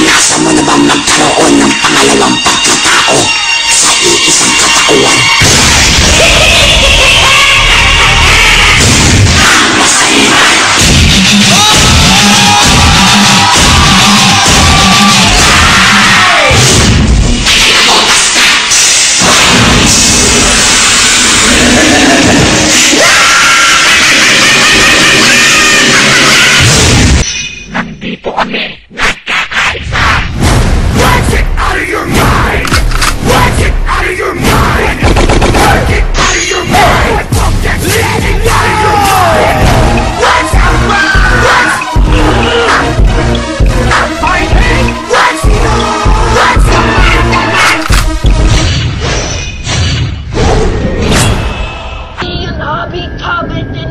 Naranasan mo na bang magkaroon ng pangalawang pagkatao sa iisang katauan? Nandito kami! Hobbit